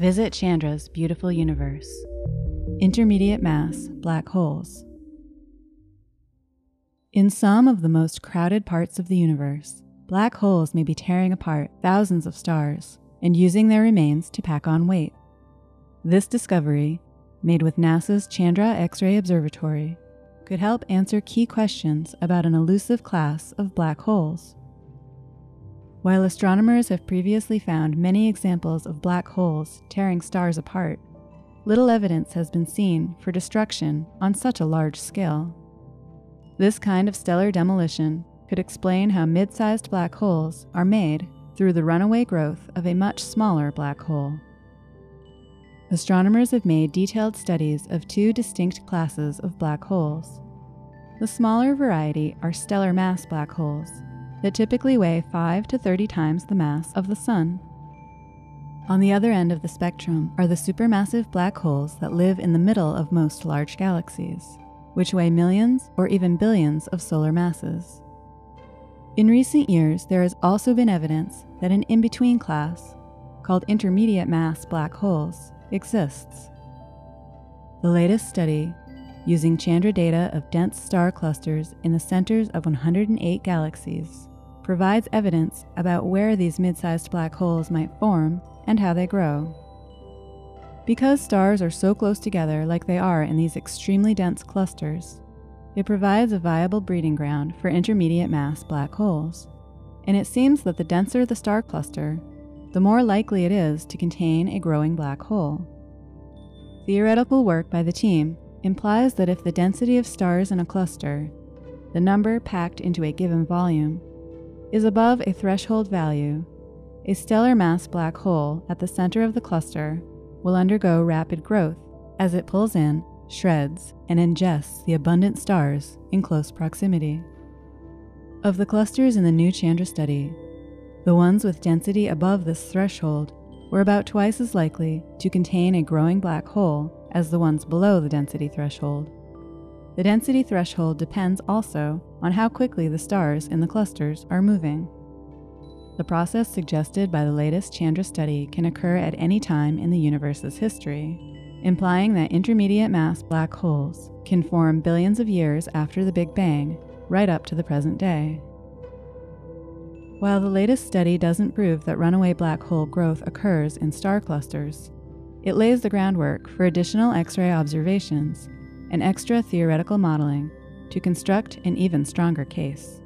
Visit Chandra's beautiful universe. Intermediate mass black holes. In some of the most crowded parts of the universe, black holes may be tearing apart thousands of stars and using their remains to pack on weight. This discovery, made with NASA's Chandra X ray Observatory, could help answer key questions about an elusive class of black holes. While astronomers have previously found many examples of black holes tearing stars apart, little evidence has been seen for destruction on such a large scale. This kind of stellar demolition could explain how mid sized black holes are made through the runaway growth of a much smaller black hole. Astronomers have made detailed studies of two distinct classes of black holes. The smaller variety are stellar mass black holes that typically weigh 5 to 30 times the mass of the Sun. On the other end of the spectrum are the supermassive black holes that live in the middle of most large galaxies, which weigh millions or even billions of solar masses. In recent years, there has also been evidence that an in between class, called intermediate mass black holes, exists. The latest study, using Chandra data of dense star clusters in the centers of 108 galaxies, provides evidence about where these mid sized black holes might form and how they grow. Because stars are so close together, like they are in these extremely dense clusters, it provides a viable breeding ground for intermediate mass black holes. And it seems that the denser the star cluster, the more likely it is to contain a growing black hole. Theoretical work by the team implies that if the density of stars in a cluster, the number packed into a given volume, is above a threshold value, a stellar mass black hole at the center of the cluster will undergo rapid growth as it pulls in, shreds, and ingests the abundant stars in close proximity. Of the clusters in the new Chandra study, the ones with density above this threshold were about twice as likely to contain a growing black hole as the ones below the density threshold. The density threshold depends also on how quickly the stars in the clusters are moving. The process suggested by the latest Chandra study can occur at any time in the universe's history, implying that intermediate mass black holes can form billions of years after the Big Bang, right up to the present day. While the latest study doesn't prove that runaway black hole growth occurs in star clusters, it lays the groundwork for additional X ray observations and extra theoretical modeling to construct an even stronger case.